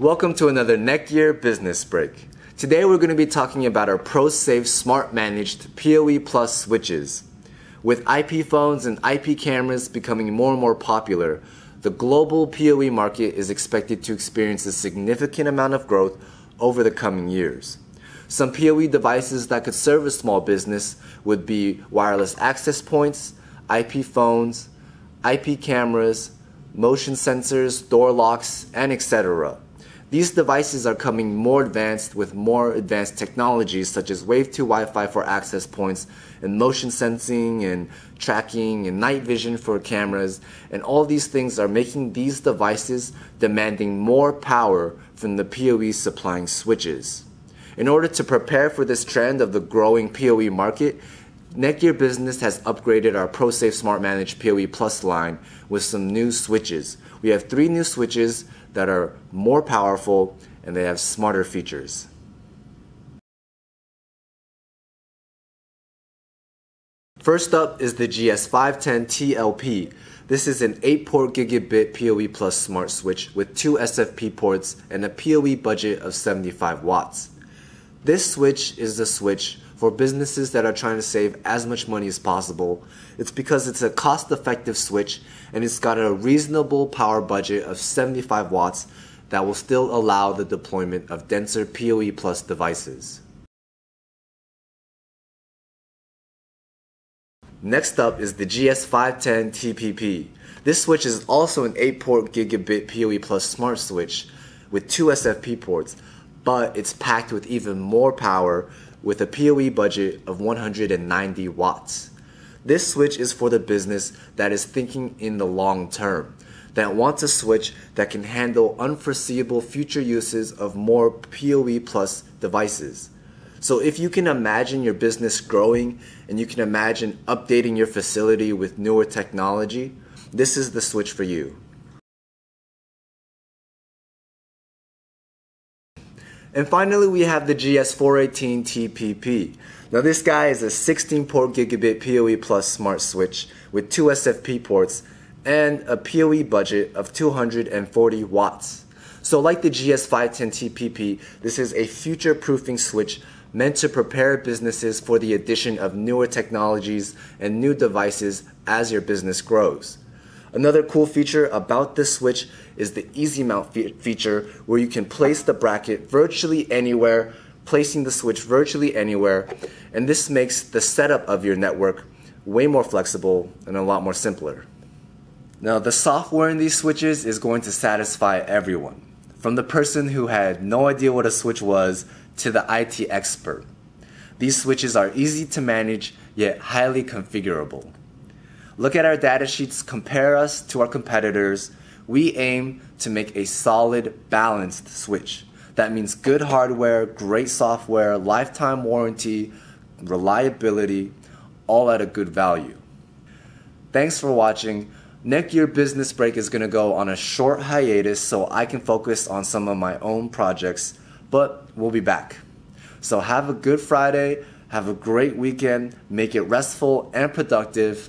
Welcome to another Netgear Business Break. Today we're going to be talking about our ProSafe Smart Managed PoE Plus switches. With IP phones and IP cameras becoming more and more popular, the global PoE market is expected to experience a significant amount of growth over the coming years. Some PoE devices that could serve a small business would be wireless access points, IP phones, IP cameras, motion sensors, door locks, and etc. These devices are coming more advanced with more advanced technologies such as Wave 2 Wi-Fi for access points and motion sensing and tracking and night vision for cameras and all these things are making these devices demanding more power from the PoE supplying switches. In order to prepare for this trend of the growing PoE market, Netgear Business has upgraded our ProSafe Smart Managed PoE Plus line with some new switches. We have three new switches that are more powerful and they have smarter features. First up is the GS510TLP. This is an 8-port gigabit PoE Plus smart switch with two SFP ports and a PoE budget of 75 watts. This switch is the switch for businesses that are trying to save as much money as possible. It's because it's a cost effective switch and it's got a reasonable power budget of 75 watts that will still allow the deployment of denser PoE Plus devices. Next up is the GS510 TPP. This switch is also an 8-port gigabit PoE Plus smart switch with two SFP ports, but it's packed with even more power with a PoE budget of 190 watts. This switch is for the business that is thinking in the long term, that wants a switch that can handle unforeseeable future uses of more PoE plus devices. So if you can imagine your business growing and you can imagine updating your facility with newer technology, this is the switch for you. And finally, we have the GS418 TPP. Now this guy is a 16 port gigabit PoE plus smart switch with two SFP ports and a PoE budget of 240 watts. So like the GS510 TPP, this is a future proofing switch meant to prepare businesses for the addition of newer technologies and new devices as your business grows. Another cool feature about this switch is the easy mount fe feature where you can place the bracket virtually anywhere, placing the switch virtually anywhere, and this makes the setup of your network way more flexible and a lot more simpler. Now the software in these switches is going to satisfy everyone, from the person who had no idea what a switch was to the IT expert. These switches are easy to manage yet highly configurable. Look at our data sheets, compare us to our competitors. We aim to make a solid, balanced switch. That means good hardware, great software, lifetime warranty, reliability, all at a good value. Thanks for watching. Next year, Business Break is going to go on a short hiatus so I can focus on some of my own projects, but we'll be back. So have a good Friday, have a great weekend, make it restful and productive.